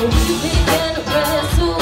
We'll be getting a